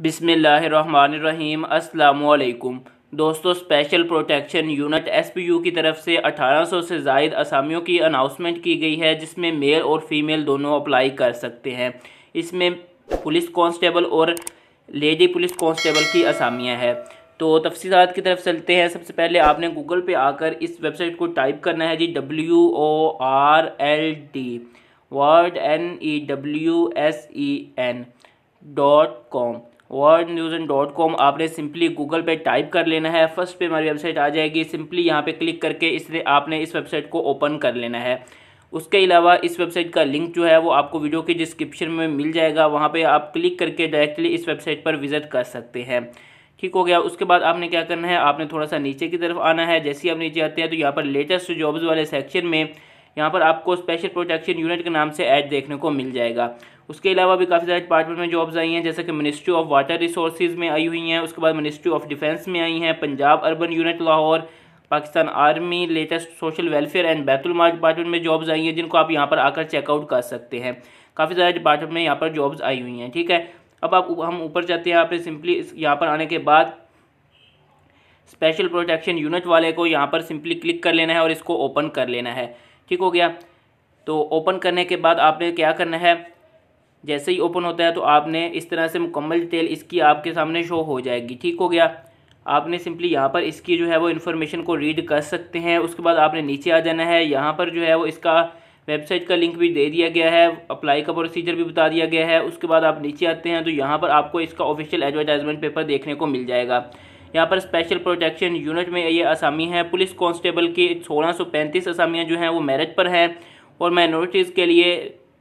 बिसमीम असलकुम दोस्तों, स्पेशल प्रोटेक्शन यूनिट एसपीयू की तरफ़ से 1800 से जायद असामियों की अनाउंसमेंट की गई है, जिसमें मेल और फीमेल दोनों अप्लाई कर सकते हैं। इसमें पुलिस कांस्टेबल और लेडी पुलिस कांस्टेबल की असामियाँ हैं। तो तफसीत की तरफ़ चलते हैं। सबसे पहले आपने गूगल पे आकर इस वेबसाइट को टाइप करना है G W O R L D world N E W S E N dot com world news and dot com आपने सिंपली गूगल पे टाइप कर लेना है। फ़र्स्ट पे हमारी वेबसाइट आ जाएगी। सिंपली यहाँ पे क्लिक करके इसलिए आपने इस वेबसाइट को ओपन कर लेना है। उसके अलावा इस वेबसाइट का लिंक जो है, वो आपको वीडियो के डिस्क्रिप्शन में मिल जाएगा। वहाँ पे आप क्लिक करके डायरेक्टली इस वेबसाइट पर विज़िट कर सकते हैं। ठीक हो गया। उसके बाद आपने क्या करना है? आपने थोड़ा सा नीचे की तरफ़ आना है। जैसे ही आप नीचे आते हैं तो यहाँ पर लेटेस्ट जॉब्स वाले सेक्शन में यहाँ पर आपको स्पेशल प्रोटेक्शन यूनिट के नाम से ऐड देखने को मिल जाएगा। उसके अलावा भी काफ़ी सारे डिपार्टमेंट में जॉब्स आई हैं, जैसे कि मिनिस्ट्री ऑफ़ वाटर रिसोर्स में आई हुई हैं, उसके बाद मिनिस्ट्री ऑफ़ डिफेंस में आई हैं, Punjab urban unit Lahore, Pakistan army latest social welfare and Baitulmal department में जॉब्स आई हैं, जिनको आप यहाँ पर आकर चेकआउट कर सकते हैं। काफ़ी सारे डिपार्टमेंट में यहाँ पर जॉब्स आई हुई हैं, ठीक है? अब आप हम ऊपर जाते हैं, आपने सिंपली यहाँ पर आने के बाद स्पेशल प्रोटेक्शन यूनिट वाले को यहाँ पर सिंपली क्लिक कर लेना है और इसको ओपन कर लेना है, ठीक हो गया? तो ओपन करने के बाद आपने क्या करना है? जैसे ही ओपन होता है तो आपने इस तरह से मुकम्मल डिटेल इसकी आपके सामने शो हो जाएगी। ठीक हो गया? आपने सिंपली यहाँ पर इसकी जो है वो इन्फॉर्मेशन को रीड कर सकते हैं। उसके बाद आपने नीचे आ जाना है। यहाँ पर जो है वो इसका वेबसाइट का लिंक भी दे दिया गया है। अप्लाई का प्रोसीजर भी बता दिया गया है। उसके बाद आप नीचे आते हैं तो यहाँ पर आपको इसका ऑफिशियल एडवर्टाइजमेंट पेपर देखने को मिल जाएगा। यहाँ पर स्पेशल प्रोटेक्शन यूनिट में ये असामी हैं। पुलिस कांस्टेबल की सोलह सौ पैंतीस असामियाँ जो हैं वो मेरिट पर हैं। और माइनॉरिटीज़ के लिए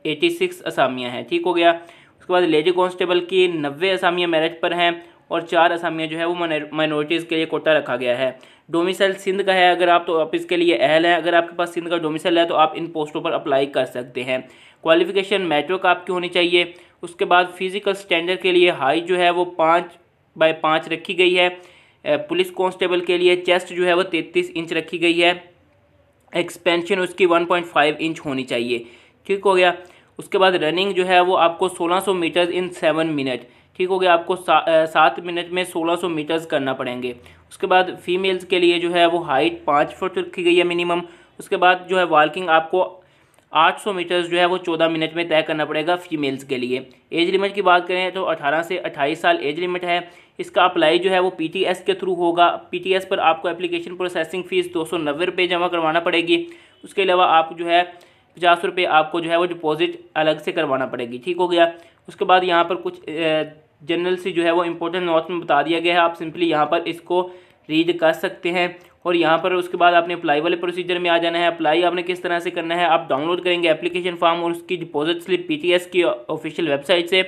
एटी सिक्स असामियाँ हैं, ठीक हो गया। उसके बाद लेडी कांस्टेबल की नब्बे असामियाँ मेरिट पर हैं और चार असामियाँ जो है वो माइनॉरिटीज़ के लिए कोटा रखा गया है। डोमिसाइल सिंध का है, अगर आप तो आप इसके लिए अहल हैं, अगर आपके पास सिंध का डोमिसाइल है तो आप इन पोस्टों पर अप्लाई कर सकते हैं। क्वालिफिकेशन मेट्रिक आपकी होनी चाहिए? उसके बाद फ़िज़िकल स्टैंडर्ड के लिए हाइट जो है वो पाँच बाय पाँच रखी गई है। पुलिस कांस्टेबल के लिए चेस्ट जो है वो तैतीस इंच रखी गई है। एक्सपेंशन उसकी वन पॉइंट फाइव इंच होनी चाहिए, ठीक हो गया। उसके बाद रनिंग जो है वो आपको सोलह सौ मीटर्स इन सेवन मिनट ठीक हो गया? आपको सा, सात मिनट में सोलह सौ मीटर्स करना पड़ेंगे। उसके बाद फीमेल्स के लिए जो है वो हाइट पाँच फुट रखी गई है मिनिमम उसके बाद जो है वॉकिंग आपको 800 मीटर्स जो है वो 14 मिनट में तय करना पड़ेगा फीमेल्स के लिए। एज लिमिट की बात करें तो 18 से 28 साल एज लिमिट है। इसका अप्लाई जो है वो पीटीएस के थ्रू होगा। पीटीएस पर आपको एप्लीकेशन प्रोसेसिंग फ़ीस दो सौ नब्बे जमा करवाना पड़ेगी। उसके अलावा आप जो है पचास रुपये आपको जो है वो डिपॉजिट अलग से करवाना पड़ेगी। ठीक हो गया? उसके बाद यहाँ पर कुछ जनरल से जो है वो इम्पोर्टेंट नोट्स में बता दिया गया है। आप सिंपली यहाँ पर इसको रीड कर सकते हैं। और यहाँ पर उसके बाद आपने अप्लाई वाले प्रोसीजर में आ जाना है। अप्लाई आपने किस तरह से करना है, आप डाउनलोड करेंगे एप्लीकेशन फॉर्म और उसकी डिपॉजिट स्लिप पीटीएस की ऑफिशियल वेबसाइट से।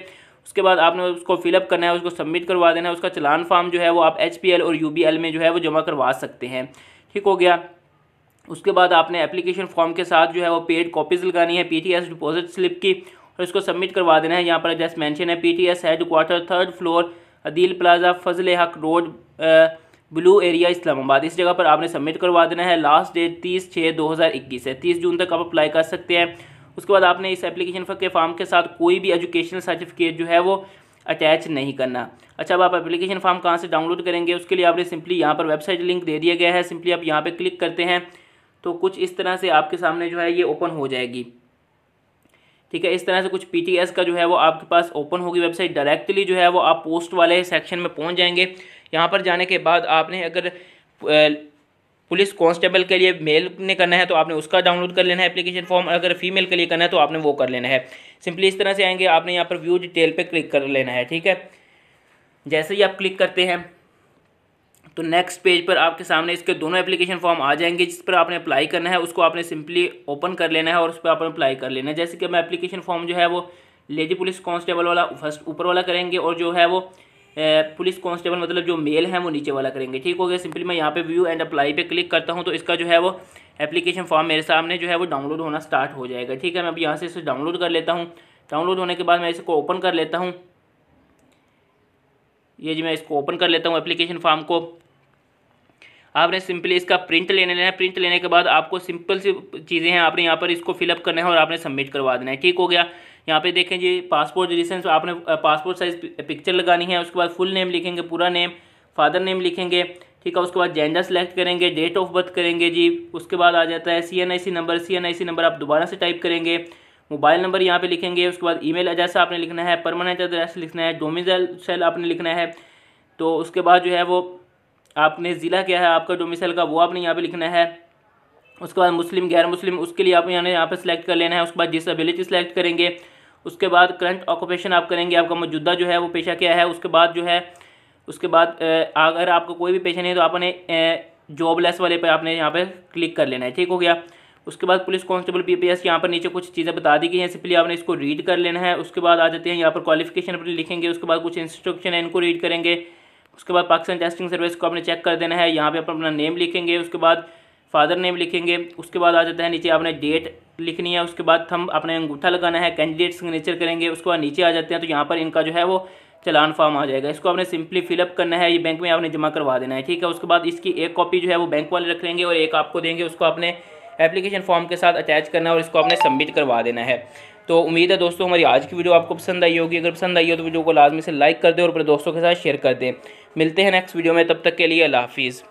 उसके बाद आपने उसको फिलअप करना है, उसको सबमिट करवा देना है। उसका चलान फॉर्म जो है वो आप HPL और UBL में जो है वो जमा करवा सकते हैं। ठीक हो गया? उसके बाद आपने एप्लीकेशन फॉर्म के साथ जो है वो पेड कॉपीज़ लगानी है पीटीएस डिपॉजिट स्लिप की, और इसको सबमिट करवा देना है। यहाँ पर जस्ट मेंशन है P T S headquarter third floor Adeel plaza Fazal Haq road blue area Islamabad इस जगह पर आपने सबमिट करवा देना है। लास्ट डेट तीस छः दो हज़ार इक्कीस है। तीस जून तक आप अप्लाई कर सकते हैं। उसके बाद आपने इस एप्लीकेशन के फॉर्म के साथ कोई भी एजुकेशनल सर्टिफिकेट जो है वो अटैच नहीं करना। अच्छा अब आप एप्लीकेशन फॉर्म कहाँ से डाउनलोड करेंगे, उसके लिए आपने सिंपली यहाँ पर वेबसाइट लिंक दे दिया गया है। सिंपली आप यहाँ पर क्लिक करते हैं। तो कुछ इस तरह से आपके सामने जो है ये ओपन हो जाएगी। ठीक है, इस तरह से कुछ पीटीएस का जो है वो आपके पास ओपन होगी वेबसाइट। डायरेक्टली जो है वो आप पोस्ट वाले सेक्शन में पहुँच जाएँगे। यहाँ पर जाने के बाद आपने अगर पुलिस कांस्टेबल के लिए मेल ने करना है तो आपने उसका डाउनलोड कर लेना है एप्लीकेशन फॉर्म अगर फीमेल के लिए करना है तो आपने वो कर लेना है। सिंपली इस तरह से आएँगे, आपने यहाँ पर व्यू डिटेल पे क्लिक कर लेना है। ठीक है, जैसे ही आप क्लिक करते हैं तो नेक्स्ट पेज पर आपके सामने इसके दोनों एप्लीकेशन फॉर्म आ जाएँगे, जिस पर आपने अप्लाई करना है, उसको आपने सिंपली ओपन कर लेना है और उस पर आपने अप्लाई कर लेना है। जैसे कि मैं एप्लीकेशन फॉर्म जो है वो लेडी पुलिस कांस्टेबल वाला फ़र्स्ट ऊपर वाला करेंगे और जो है वो पुलिस कांस्टेबल मतलब जो मेल है वो नीचे वाला करेंगे। ठीक हो गया? सिंपली मैं यहाँ पे व्यू एंड अप्लाई पे क्लिक करता हूँ तो इसका जो है वो एप्लीकेशन फॉर्म मेरे सामने जो है वो डाउनलोड होना स्टार्ट हो जाएगा। ठीक है? मैं अब यहाँ से इसे डाउनलोड कर लेता हूँ। डाउनलोड होने के बाद मैं इसको ओपन कर लेता हूँ। ये जी मैं इसको ओपन कर लेता हूँ एप्लीकेशन फॉर्म को। आपने सिंपली इसका प्रिंट लेने लेना है। प्रिंट लेने के बाद आपको सिंपल सी चीज़ें हैं। आपने यहाँ पर इसको फिलअप करना है और आपने सबमिट करवा देना है। ठीक हो गया। यहाँ पे देखें जी, पासपोर्ट रिसेंस, आपने पासपोर्ट साइज़ पिक्चर लगानी है। उसके बाद फुल नेम लिखेंगे, पूरा नेम, फादर नेम लिखेंगे। ठीक है, उसके बाद जेंडर सेलेक्ट करेंगे, डेट ऑफ़ बर्थ करेंगे जी। उसके बाद आ जाता है C N I C number. C N I C number आप दोबारा से टाइप करेंगे। मोबाइल नंबर यहाँ पे लिखेंगे। उसके बाद ईमेल एड्रेस आपने लिखना है, परमानेंट एड्रेस लिखना है, डोमिसाइल सेल आपने लिखना है। तो उसके बाद जो है वो आपने ज़िला क्या है, आपका डोमिसाइल का वो आपने यहाँ पे लिखना है। उसके बाद मुस्लिम गैर मुस्लिम उसके लिए आप यहाँ पर सिलेक्ट कर लेना है। उसके बाद डिसबिलिटी सेलेक्ट करेंगे। उसके बाद करंट ऑक्यूपेशन आप करेंगे। आपका मौजूदा जो है वो पेशा क्या है। उसके बाद जो है, उसके बाद अगर आपको कोई भी पेशा नहीं है तो आपने जॉबलेस वाले पे आपने यहाँ पे क्लिक कर लेना है। ठीक हो गया? उसके बाद पुलिस कांस्टेबल पीपीएस यहाँ पर नीचे कुछ चीज़ें बता दी गई हैं। सिंपली आपने इसको रीड कर लेना है। उसके बाद आ जाते हैं यहाँ पर क्वालिफिकेशन अपनी लिखेंगे। उसके बाद कुछ इंस्ट्रक्शन है, इनको रीड करेंगे। उसके बाद पाकिस्तान टेस्टिंग सर्विस को आपने चेक कर देना है, यहाँ पे आप अपना नेम लिखेंगे, उसके बाद फादर नेम लिखेंगे, उसके बाद आ जाता है नीचे आपने डेट लिखनी है, उसके बाद हम अपने अंगूठा लगाना है कैंडिडेट सिग्नेचर करेंगे, उसके बाद नीचे आ जाते हैं तो यहाँ पर इनका जो है वो चलान फॉर्म आ जाएगा। इसको आपने सिंपली फिलअप करना है, ये बैंक में आपने जमा करवा देना है, ठीक है? उसके बाद इसकी एक कॉपी जो है वो बैंक वाले रख लेंगे और एक आपको देंगे, उसको आपने एप्लीकेशन फॉर्म के साथ अटैच करना है और इसको आपने सबमिट करवा देना है। तो उम्मीद है दोस्तों हमारी आज की वीडियो आपको पसंद आई होगी। अगर पसंद आई हो तो वीडियो को लाजमी से लाइक कर दें और अपने दोस्तों के साथ शेयर कर दें। मिलते हैं नेक्स्ट वीडियो में, तब तक के लिए अल्लाह हाफिज़।